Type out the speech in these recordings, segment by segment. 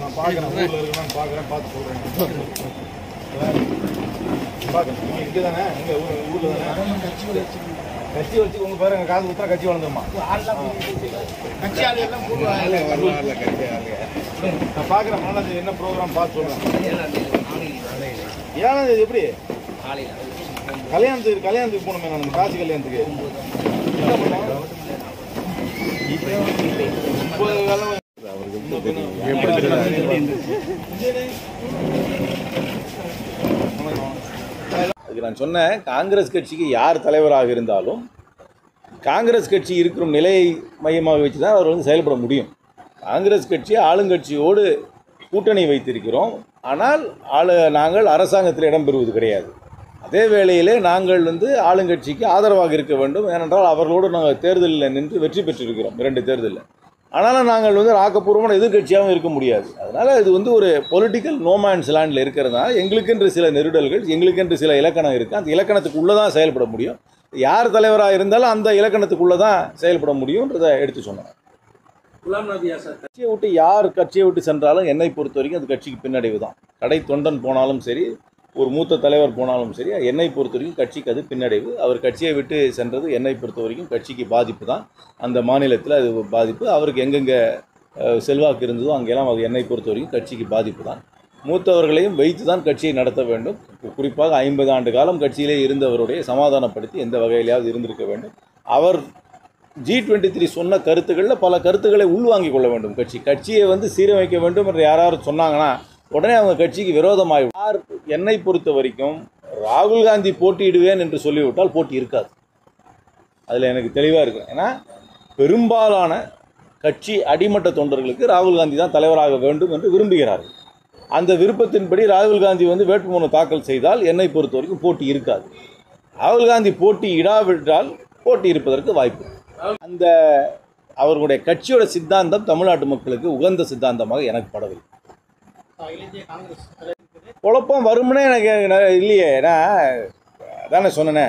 நான் பார்க்குறேன். ஊரில் இருக்கணும் பார்க்குறேன். பார்த்து சொல்கிறேன் பார்க்குறேன். நீங்கள் இங்கே தானே? இங்கே ஊர் ஊரில் தானே? கட்சி வச்சு உங்கள் பாருங்க காசு கொடுத்தா கட்சி வளர்ந்துருமா? கட்சி ஆளு எல்லாம் போடுவாங்க நான் பார்க்குறேன். மனது என்ன ப்ரோக்ராம் பார்த்து சொல்கிறேன் ஏழாம் தேதி எப்படி? கல்யாணத்துக்கு கல்யாணத்துக்கு போகணுமே நான் நம்ம காசி கல்யாணத்துக்கு. என்ன பண்ணாங்க முப்பது காலம் அதுக்கு நான் சொன்னேன் காங்கிரஸ் கட்சிக்கு யார் தலைவராக இருந்தாலும் காங்கிரஸ் கட்சி இருக்கிற நிலையை மையமாக வச்சு தான் அவர் வந்து செயல்பட முடியும். காங்கிரஸ் கட்சி ஆளுங்கட்சியோடு கூட்டணி வைத்திருக்கிறோம். ஆனால் ஆளு நாங்கள் அரசாங்கத்தில் இடம்பெறுவது கிடையாது. அதே வேளையிலே நாங்கள் வந்து ஆளுங்கட்சிக்கு ஆதரவாக இருக்க வேண்டும். ஏனென்றால் அவர்களோடு நாங்கள் தேர்தலில் நின்று வெற்றி பெற்றிருக்கிறோம். இரண்டு தேர்தலில். ஆனாலும் நாங்கள் வந்து ஆக்கப்பூர்வமான எதிர்கட்சியாகவும் இருக்க முடியாது. அதனால் இது வந்து ஒரு பொலிட்டிக்கல் நோமேன்ஸ் லேண்டில் இருக்கிறதுனால எங்களுக்கென்று சில நெருடல்கள் எங்களுக்கென்று சில இலக்கணம் இருக்குது அந்த இலக்கணத்துக்குள்ளே தான் செயல்பட முடியும். யார் தலைவராக இருந்தாலும் அந்த இலக்கணத்துக்குள்ளே தான் செயல்பட முடியுன்றதை எடுத்து சொன்னேன் குலாம் நபி ஆசாத் கட்சியை விட்டு யார் கட்சியை விட்டு சென்றாலும் என்னை பொறுத்த வரைக்கும் அது கட்சிக்கு பின்னடைவு தான். கடை தொண்டன் போனாலும் சரி ஒரு மூத்த தலைவர் போனாலும் சரி என்னை பொறுத்த வரைக்கும் கட்சிக்கு அது பின்னடைவு. அவர் கட்சியை விட்டு சென்றது என்னை பொறுத்த வரைக்கும் கட்சிக்கு பாதிப்பு தான். அந்த மாநிலத்தில் அது பாதிப்பு. அவருக்கு எங்கெங்கே செல்வாக்கு இருந்ததோ அங்கெல்லாம் அது என்னை பொறுத்த வரைக்கும் கட்சிக்கு பாதிப்பு தான். மூத்தவர்களையும் வைத்து தான் கட்சியை நடத்த வேண்டும். குறிப்பாக ஐம்பது ஆண்டு காலம் கட்சியிலே இருந்தவருடைய சமாதானப்படுத்தி எந்த வகையிலாவது இருந்திருக்க வேண்டும். அவர் ஜி டுவெண்ட்டி த்ரீ சொன்ன கருத்துக்களில் பல கருத்துக்களை உள்வாங்கிக் கொள்ள வேண்டும் கட்சி. கட்சியை வந்து சீரமைக்க வேண்டும் என்று யாராவது சொன்னாங்கன்னா உடனே அவங்க கட்சிக்கு விரோதமாகி யார் என்னை பொறுத்த வரைக்கும் ராகுல் காந்தி போட்டியிடுவேன் என்று சொல்லிவிட்டால் போட்டி இருக்காது. அதில் எனக்கு தெளிவாக இருக்கும். ஏன்னா பெரும்பாலான கட்சி அடிமட்ட தொண்டர்களுக்கு ராகுல் காந்தி தான் தலைவராக வேண்டும் என்று விரும்புகிறார்கள். அந்த விருப்பத்தின்படி ராகுல் காந்தி வந்து வேட்புமனு தாக்கல் செய்தால் என்னை பொறுத்த வரைக்கும் போட்டி இருக்காது. ராகுல் காந்தி போட்டி இடாவிட்டால் போட்டி இருப்பதற்கு வாய்ப்பு. அந்த அவர்களுடைய கட்சியோட சித்தாந்தம் தமிழ்நாட்டு மக்களுக்கு உகந்த சித்தாந்தமாக எனக்கு படவில்லை. குழப்பம் வரும்னே எனக்கு இல்லையே. ஏன்னா அதானே சொன்னேனே.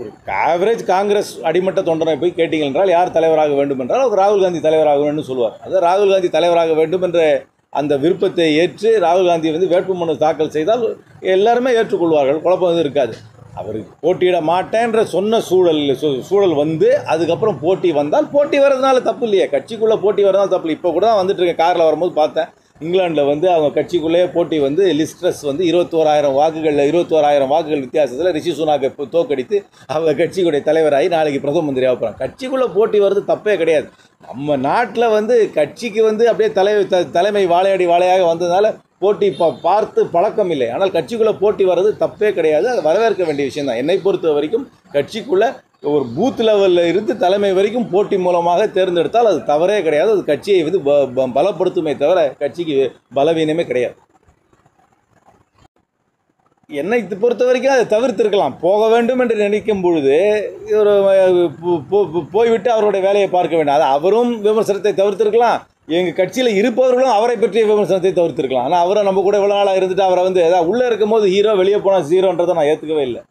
ஒரு ஆவரேஜ் காங்கிரஸ் அடிமட்ட தொண்டனை போய் கேட்டீங்க என்றால் யார் தலைவராக வேண்டும் என்றால் அவர் ராகுல் காந்தி தலைவராக வேண்டும் சொல்லுவார். அது ராகுல் காந்தி தலைவராக வேண்டும் என்ற அந்த விருப்பத்தை ஏற்று ராகுல் காந்தி வந்து வேட்புமனு தாக்கல் செய்தால் எல்லாருமே ஏற்றுக்கொள்வார்கள். குழப்பம் எதுவும் இருக்காது. அவர் போட்டியிட மாட்டேன்ற சொன்ன சூழல் சூழல் வந்து அதுக்கப்புறம் போட்டி வந்தால் போட்டி வர்றதுனால தப்பு இல்லையே. கட்சிக்குள்ளே போட்டி வர்றதுனால தப்பு இல்லை இப்போ கூட தான் வந்துட்டு இருக்கேன். காரில் வரும்போது பார்த்தேன். இங்கிலாண்டில் வந்து அவங்க கட்சிக்குள்ளேயே போட்டி வந்து லிஸ்ட்ரஸ் வந்து இருபத்தோராயிரம் வாக்குகளில் இருபத்தோராயிரம் வாக்குகள் வித்தியாசத்தில் ரிஷி சுனாக்கை இப்போ தோக்கடித்து அவங்க கட்சிக்குடைய தலைவராகி நாளைக்கு பிரதம மந்திரியாக போகிறாங்க கட்சிக்குள்ளே போட்டி வர்றது தப்பே கிடையாது. நம்ம நாட்டில் வந்து கட்சிக்கு வந்து அப்படியே தலை த- தலைமை வாழையடி வாழையாக வந்ததுனால போட்டி பா பார்த்து பழக்கம் இல்லை. ஆனால் கட்சிக்குள்ளே போட்டி வர்றது தப்பே கிடையாது. அது வரவேற்க வேண்டிய விஷயம் தான் என்னை பொறுத்த வரைக்கும் கட்சிக்குள்ளே ஒரு பூத் லெவலில் இருந்து தலைமை வரைக்கும் போட்டி மூலமாக தேர்ந்தெடுத்தால் அது தவறே கிடையாது. அது கட்சியை வந்து ப- பலப்படுத்துமே தவிர கட்சிக்கு பலவீனமே கிடையாது. என்னை பொறுத்த வரைக்கும் அதை தவிர்த்திருக்கலாம். போக வேண்டும் என்று நினைக்கும் பொழுது ஒரு போ- போய்விட்டு அவருடைய வேலையை பார்க்க வேண்டும். அது அவரும் விமர்சனத்தை தவிர்த்திருக்கலாம். எங்கள் கட்சியில் இருப்பவர்களும் அவரை பற்றிய விமர்சனத்தை தவிர்த்திருக்கலாம். ஆனால் அவரை நம்ம கூட இவ்வளோ நாளாக இருந்துட்டு அவரை வந்து ஏதாவது உள்ளே இருக்கும்போது ஹீரோ வெளியே போனால் ஜீரோன்றதை நான் ஏற்றுக்கவே இல்லை.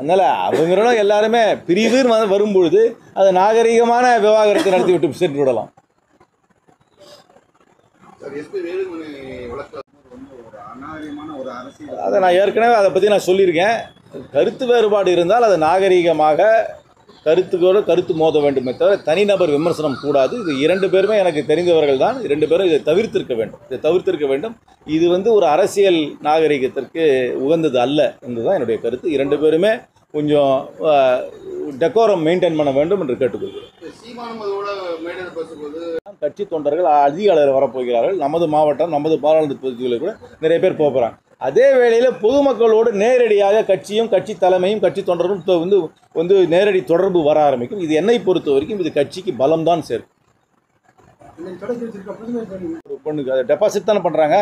அதனால் அவங்களும் எல்லாருமே பிரிவுன்னு வரும்பொழுது அது நாகரிகமான விவாகரத்தை நடத்தி விட்டு சென்று விடலாம். அதை நான் ஏற்கனவே அதை பற்றி நான் சொல்லியிருக்கேன். கருத்து வேறுபாடு இருந்தால் அது நாகரீகமாக கருத்துக்கோடு கருத்து மோத வேண்டுமே தவிர தனிநபர் விமர்சனம் கூடாது. இது இரண்டு பேருமே எனக்கு தெரிந்தவர்கள் தான். இரண்டு பேரும் இதை தவிர்த்திருக்க வேண்டும். இதை தவிர்த்திருக்க வேண்டும். இது வந்து ஒரு அரசியல் நாகரிகத்திற்கு உகந்தது அல்ல என்பதுதான் என்னுடைய கருத்து. இரண்டு பேருமே கொஞ்சம் டெக்கோரம் மெயின்டைன் பண்ண வேண்டும் என்று கேட்டுக்கொள்கிறேன். கட்சி தொண்டர்கள் அதிக அளவில் வரப்போகிறார்கள். நமது மாவட்டம் நமது பாராளுமன்ற தொகுதிகளில் கூட நிறைய பேர் போகிறாங்க அதே வேளையில் பொதுமக்களோடு நேரடியாக கட்சியும் கட்சி தலைமையும் கட்சி தொண்டரும் வந்து வந்து நேரடி தொடர்பு வர ஆரம்பிக்கும். இது என்னை பொறுத்த வரைக்கும் இது கட்சிக்கு பலம்தான் சேர்க்கும் பொண்ணுக்கு அதை டெபாசிட் தானே பண்ணுறாங்க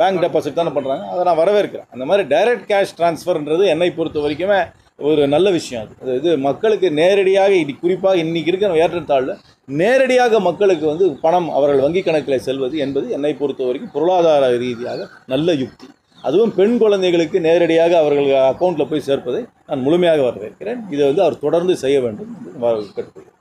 பேங்க் டெபாசிட் தானே பண்ணுறாங்க அதை நான் வரவேற்கிறேன். அந்த மாதிரி டைரக்ட் கேஷ் ட்ரான்ஸ்ஃபர்ன்றது என்னை பொறுத்த வரைக்குமே ஒரு நல்ல விஷயம் அது. இது மக்களுக்கு நேரடியாக இது குறிப்பாக இன்றைக்கி இருக்கிற ஏற்றத்தாழில் நேரடியாக மக்களுக்கு வந்து பணம் அவர்கள் வங்கி கணக்கில் செல்வது என்பது என்னை பொறுத்த வரைக்கும் பொருளாதார ரீதியாக நல்ல யுக்தி. அதுவும் பெண் குழந்தைகளுக்கு நேரடியாக அவர்கள் அக்கௌண்ட்டில் போய் சேர்ப்பதை நான் முழுமையாக வரவேற்கிறேன். இதை வந்து அவர் தொடர்ந்து செய்ய வேண்டும் என்று கேட்டுக்கொள்கிறேன்